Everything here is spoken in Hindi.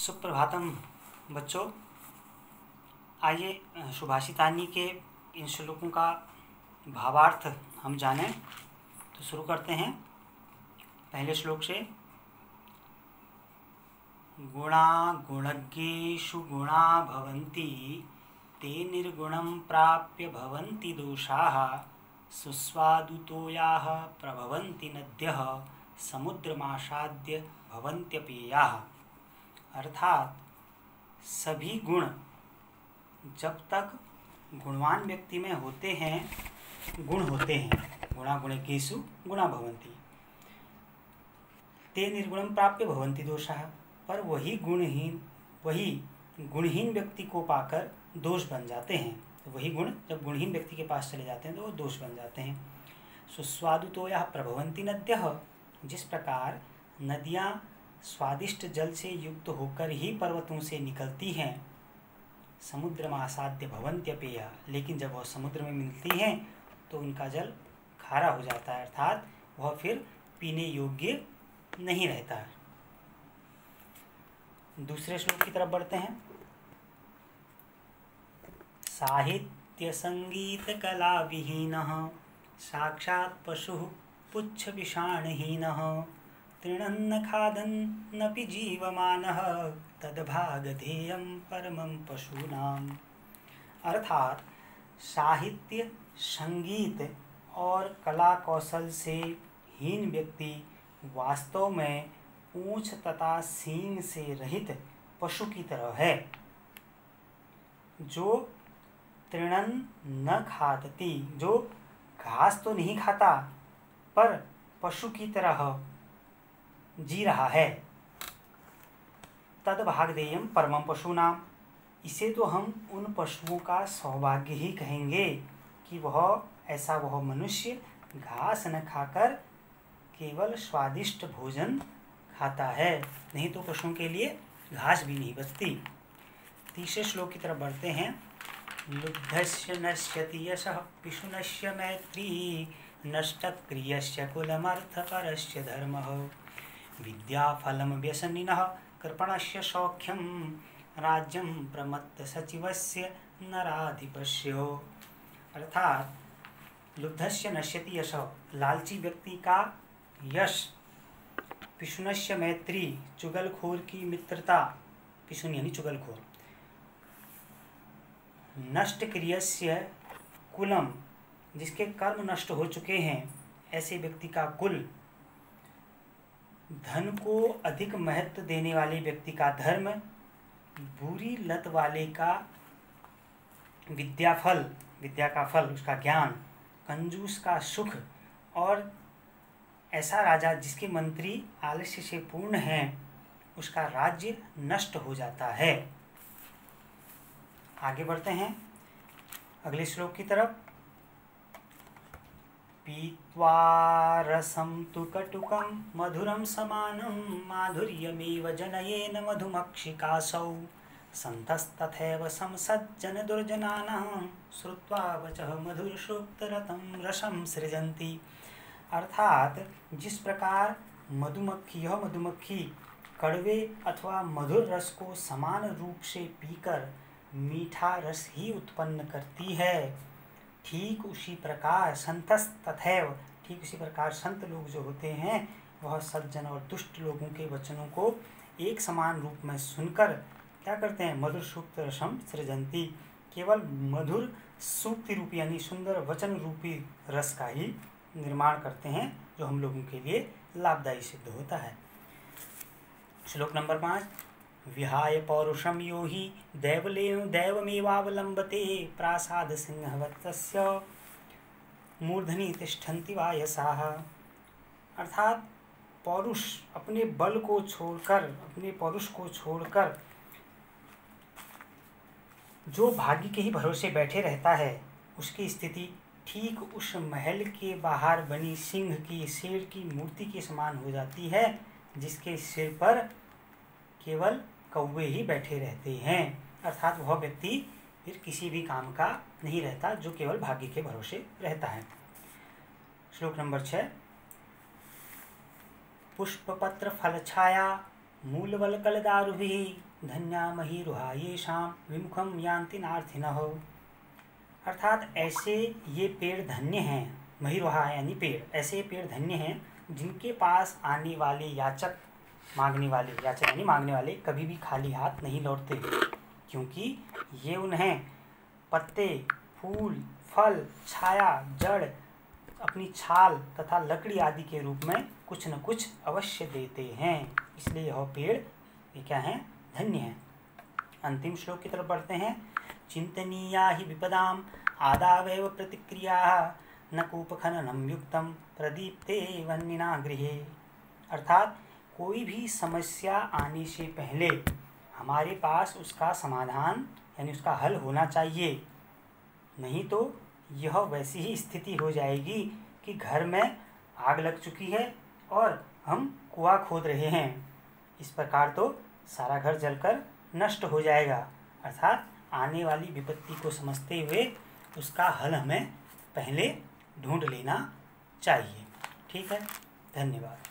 सुप्रभातम बच्चों। आइए सुभाषितानी के इन श्लोकों का भावार्थ हम जानें। तो शुरू करते हैं पहले श्लोक से। गुणा गुणज्ञेषु गुणा भवन्ति, ते निर्गुणं प्राप्य भवन्ति दोषाः, सुस्वादुतोयाः प्रभवन्ति नद्यः समुद्रमासाद्य भवन्त्यपेयाः। अर्थात सभी गुण जब तक गुणवान व्यक्ति में होते हैं, गुण होते हैं। गुणा गुण केसु गुणा भवंती। ते निर्गुणम प्राप्य भवंती दोषा, पर वही गुणहीन वही गुणहीन व्यक्ति को पाकर दोष बन जाते हैं। वही गुण जब गुणहीन व्यक्ति के पास चले जाते हैं तो वो दोष बन जाते हैं। सुस्वादु तो यह प्रभवंती नद्य, जिस प्रकार नदियाँ स्वादिष्ट जल से युक्त होकर ही पर्वतों से निकलती हैं। समुद्र में असाध्य भवंत्य पेय लेकिन जब वह समुद्र में मिलती हैं तो उनका जल खारा हो जाता है, अर्थात वह फिर पीने योग्य नहीं रहता है। दूसरे श्लोक की तरफ़ बढ़ते हैं। साहित्य संगीत कला विहीन साक्षात पशु पुच्छ विषाणहीन तृणन्न खादन्नपि जीवमानः, तद्भागधेयं परमं पशूनाम। अर्थात साहित्य, संगीत और कला कौशल से हीन व्यक्ति वास्तव में पूछ तथा सींग से रहित पशु की तरह है। जो तृणन न खादती, जो घास तो नहीं खाता, पर पशु की तरह जी रहा है। तद भागदेयम परम पशु नाम इसे तो हम उन पशुओं का सौभाग्य ही कहेंगे कि वह, ऐसा वह मनुष्य घास न खाकर केवल स्वादिष्ट भोजन खाता है। नहीं तो पशुओं के लिए घास भी नहीं बचती। तीसरे श्लोक की तरफ़ बढ़ते हैं। लुब्धस्य नश्यति यश पिशुनश्य मैत्री नष्टक्रियस्य कुलमर्थपरस्य धर्मः। विद्याफलं व्यसनिनः कृपणस्य सौख्यं राज्यं प्रमत्तसचिवस्य नराधिपस्यो। अर्थात लुब्धस्य नश्यति यश, लालची व्यक्ति का यश। पिशुनस्य मैत्री, चुगलखोर की मित्रता। पिशुन यानी चुगलखोर। नष्ट क्रियस्य कुलम, जिसके कर्म नष्ट हो चुके हैं, ऐसे व्यक्ति का कुल धन को अधिक महत्व देने वाले व्यक्ति का धर्म, बुरी लत वाले का विद्याफल, विद्या का फल, उसका ज्ञान, कंजूस का सुख और ऐसा राजा जिसके मंत्री आलस्य से पूर्ण हैं, उसका राज्य नष्ट हो जाता है। आगे बढ़ते हैं। अगले श्लोक की तरफ़। पीत्वा रसं तु कटुकं मधुरं समानं माधुर्यमेव जनयेन मधुमक्षिकासौ। सन्तस्तथैव संसज्जनदुर्जनानां श्रुत्वा वचः मधुरसूक्तरतं रसं सृजन्ति। अर्थात जिस प्रकार मधुमक्खी, यह मधुमक्खी कड़वे अथवा मधुर रस को समान रूप से पीकर मीठा रस ही उत्पन्न करती है ठीक उसी प्रकार संतस तथैव, ठीक उसी प्रकार संत लोग जो होते हैं, वह सज्जन और दुष्ट लोगों के वचनों को एक समान रूप में सुनकर क्या करते हैं? मधुर सूक्त रसम सृजंती। केवल मधुर सूक्ति रूपी यानी सुंदर वचन रूपी रस का ही निर्माण करते हैं, जो हम लोगों के लिए लाभदायी सिद्ध होता है। श्लोक नंबर पाँच। विहाय पौरुषम यो ही दैवले दैवमेवावलंबते प्रासाद सिंहवत्स्य मूर्धनि तिष्ठन्ति वायसाह अर्थात पौरुष अपने बल को छोड़कर, अपने पौरुष को छोड़कर जो भाग्य के ही भरोसे बैठे रहता है, उसकी स्थिति ठीक उस महल के बाहर बनी सिंह की, शेर की मूर्ति के समान हो जाती है, जिसके सिर पर केवल कौवे ही बैठे रहते हैं। अर्थात वह व्यक्ति फिर किसी भी काम का नहीं रहता, जो केवल भाग्य के भरोसे रहता है। श्लोक नंबर छः। पुष्पपत्र फल छाया मूलवलकलदारुभिः धन्या ये शाम विमुखम यान्ति हो। अर्थात ऐसे ये पेड़ धन्य हैं महिरुहा यानी पेड़, ऐसे पेड़ धन्य हैं, जिनके पास आने वाले याचक मांगने वाले याचक यानी मांगने वाले, कभी भी खाली हाथ नहीं लौटते। क्योंकि ये उन्हें पत्ते, फूल, फल, छाया, जड़, अपनी छाल तथा लकड़ी आदि के रूप में कुछ न कुछ अवश्य देते हैं। इसलिए यह पेड़, ये क्या है? धन्य है। अंतिम श्लोक की तरफ़ बढ़ते हैं। चिंतनीया ही विपदाम आदावेव प्रतिक्रिया, न कूपखननम युक्तम प्रदीप्ते वन्यना गृह। अर्थात कोई भी समस्या आने से पहले हमारे पास उसका समाधान, यानी उसका हल होना चाहिए। नहीं तो यह वैसी ही स्थिति हो जाएगी कि घर में आग लग चुकी है और हम कुआ खोद रहे हैं। इस प्रकार तो सारा घर जलकर नष्ट हो जाएगा। अर्थात आने वाली विपत्ति को समझते हुए उसका हल हमें पहले ढूंढ लेना चाहिए। ठीक है? धन्यवाद।